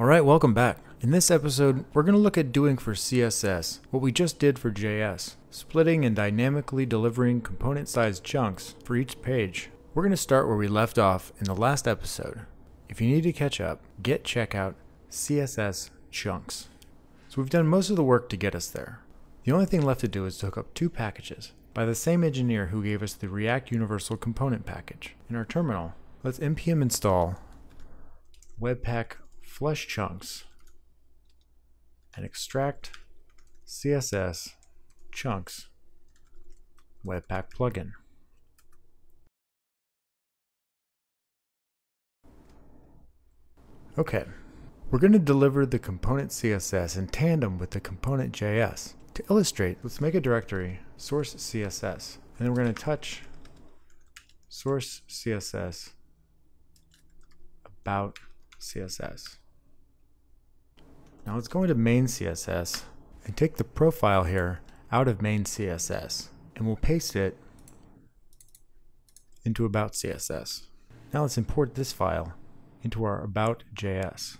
Alright, welcome back. In this episode, we're going to look at doing for CSS what we just did for JS, splitting and dynamically delivering component-sized chunks for each page. We're going to start where we left off in the last episode. If you need to catch up, git checkout CSS chunks. So we've done most of the work to get us there. The only thing left to do is to hook up two packages by the same engineer who gave us the React Universal Component package. In our terminal, let's npm install webpack flush chunks and extract CSS chunks webpack plugin. Okay, we're going to deliver the component CSS in tandem with the component JS. To illustrate, let's make a directory source CSS, and then we're going to touch source CSS about CSS. Now let's go into main CSS and take the profile here out of main CSS and we'll paste it into about CSS. Now let's import this file into our about.js.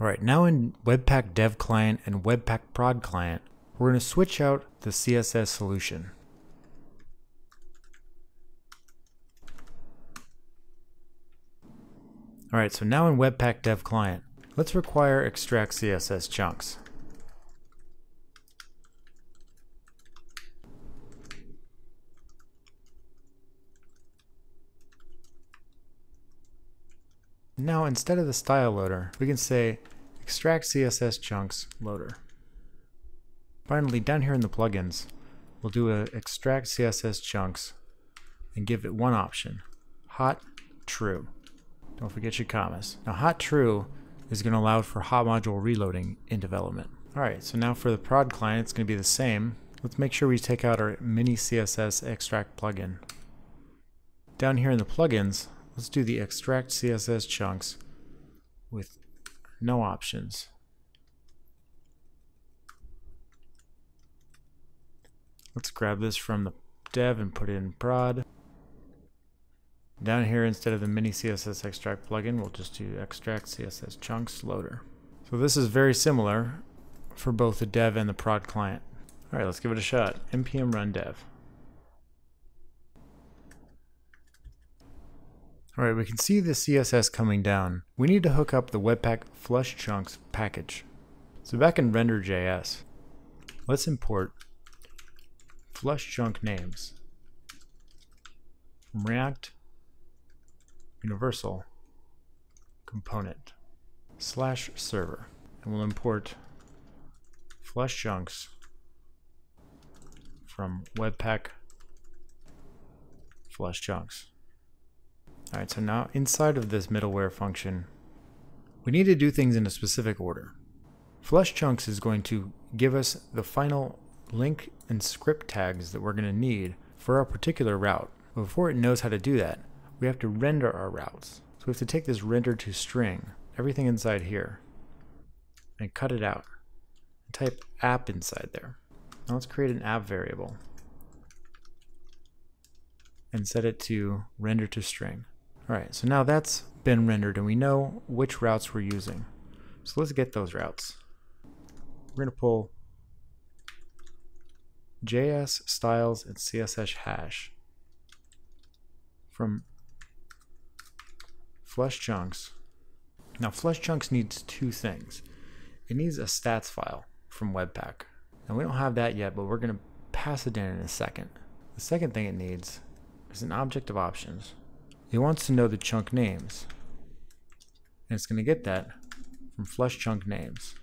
Alright, now in Webpack Dev Client and Webpack Prod Client, we're going to switch out the CSS solution. Alright, so now in Webpack Dev Client, let's require extract CSS chunks. Now instead of the style loader, we can say extract CSS chunks loader. Finally, down here in the plugins, we'll do a extract CSS chunks and give it one option, hot true. Don't forget your commas. Now hot true is going to allow for hot module reloading in development. Alright, so now for the prod client it's going to be the same. Let's make sure we take out our mini CSS extract plugin. Down here in the plugins, let's do the extract CSS chunks with no options. Let's grab this from the dev and put it in prod. Down here, instead of the mini CSS extract plugin, we'll just do extract CSS chunks loader. So this is very similar for both the dev and the prod client. All right, let's give it a shot. npm run dev. All right, we can see the CSS coming down. We need to hook up the Webpack Flush Chunks package. So back in render.js, let's import flush chunk names from React universal component slash server and we'll import flush chunks from webpack flush chunks. Alright, so now inside of this middleware function, we need to do things in a specific order. Flush chunks is going to give us the final link and script tags that we're going to need for our particular route. Before it knows how to do that, we have to render our routes. So we have to take this render to string, everything inside here, and cut it out. And type app inside there. Now let's create an app variable and set it to render to string. All right, so now that's been rendered and we know which routes we're using. So let's get those routes. We're gonna pull JS styles and CSS hash from Flush chunks. Now flush chunks needs two things. It needs a stats file from Webpack. And we don't have that yet, but we're going to pass it in in a second. The second thing it needs is an object of options. It wants to know the chunk names. And it's going to get that from flush chunk names.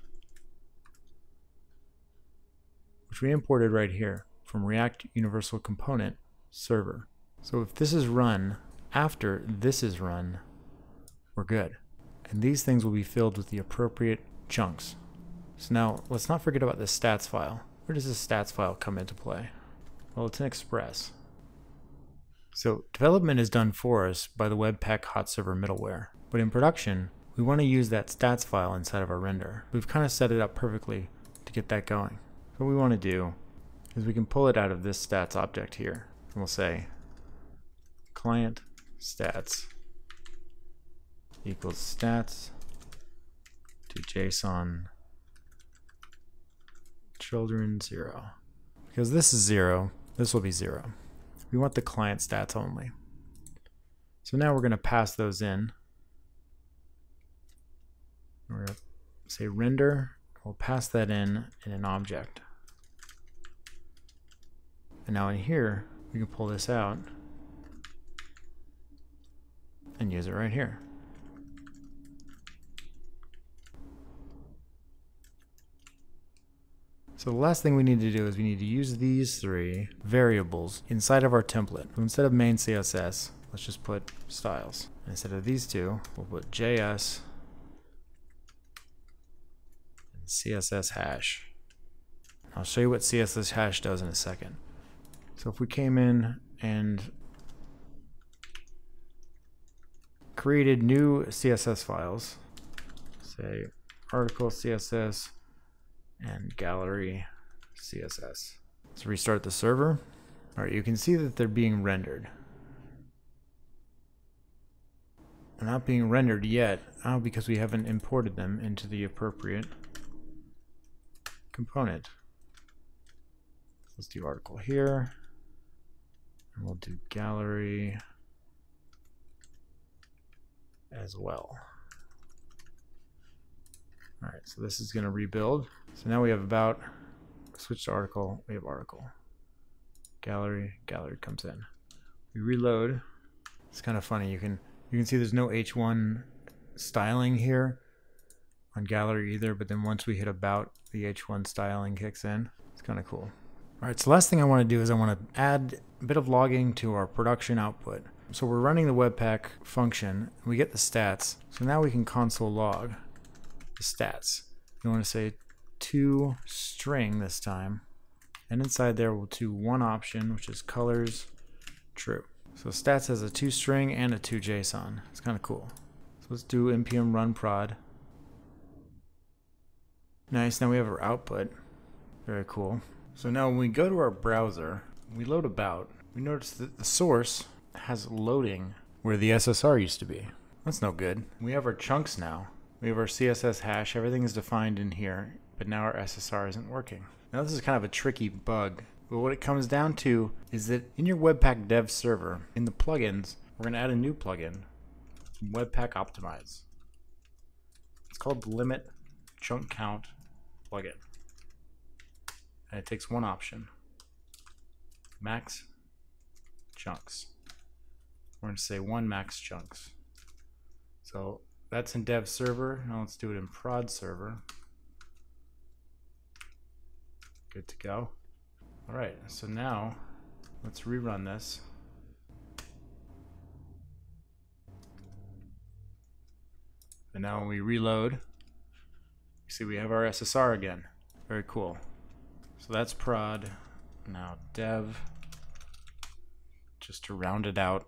Which we imported right here from React Universal Component server. So if this is run after this is run, we're good. And these things will be filled with the appropriate chunks. So now let's not forget about this stats file. Where does this stats file come into play? Well, it's an express. So development is done for us by the Webpack hot server middleware. But in production, we want to use that stats file inside of our render. We've kind of set it up perfectly to get that going. What we want to do is we can pull it out of this stats object here. And we'll say client stats equals stats to JSON children zero. Because this is zero, this will be zero. We want the client stats only. So now we're going to pass those in. We're going to say render. We'll pass that in in an object. And now in here, we can pull this out and use it right here. So the last thing we need to do is we need to use these three variables inside of our template. So instead of main CSS, let's just put styles. Instead of these two, we'll put JS and CSS hash. I'll show you what CSS hash does in a second. So if we came in and created new CSS files, say article CSS and gallery CSS. Let's restart the server. All right, you can see that they're being rendered. They're not being rendered yet uh, because we haven't imported them into the appropriate component. Let's do article here. And we'll do gallery as well. All right, so this is going to rebuild. So now we have about, switch to article, we have article. Gallery, gallery comes in. We reload. It's kind of funny. You can you can see there's no H1 styling here on gallery either, but then once we hit about, the H1 styling kicks in. It's kind of cool. All right, so last thing I want to do is I want to add a bit of logging to our production output. So we're running the Webpack function, we get the stats. So now we can console log the stats. You want to say to string this time. And inside there we'll do one option, which is colors true. So stats has a to string and a to JSON. It's kind of cool. So let's do npm run prod. Nice, now we have our output. Very cool. So now when we go to our browser, we load about, we notice that the source has loading where the SSR used to be. That's no good. We have our chunks now. We have our CSS hash, everything is defined in here, but now our SSR isn't working. Now this is kind of a tricky bug, but what it comes down to is that in your Webpack dev server, in the plugins, we're going to add a new plugin, Webpack Optimize. It's called Limit Chunk Count plugin. And it takes one option, max chunks. We're going to say one max chunks. So that's in dev server. Now let's do it in prod server. Good to go. All right, so now let's rerun this. And now when we reload, you see we have our SSR again. Very cool. So that's prod. Now dev, just to round it out.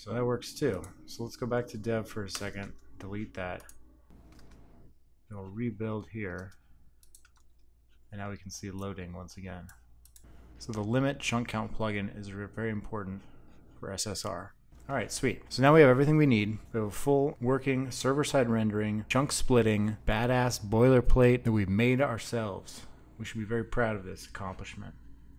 So that works too. So let's go back to dev for a second, delete that. We'll rebuild here. And now we can see loading once again. So the limit chunk count plugin is very important for SSR. All right, sweet. So now we have everything we need. We have a full working server-side rendering, chunk splitting, badass boilerplate that we've made ourselves. We should be very proud of this accomplishment.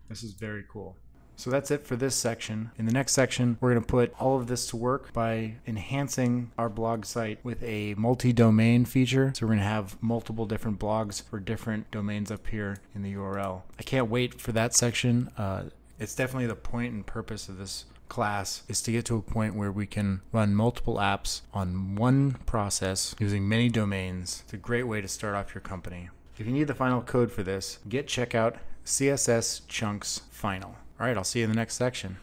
This is very cool. So that's it for this section. In the next section, we're going to put all of this to work by enhancing our blog site with a multi-domain feature. So we're going to have multiple different blogs for different domains up here in the URL. I can't wait for that section. Uh, it's definitely the point and purpose of this class is to get to a point where we can run multiple apps on one process using many domains. It's a great way to start off your company. If you need the final code for this, git checkout CSS chunks final. All right, I'll see you in the next section.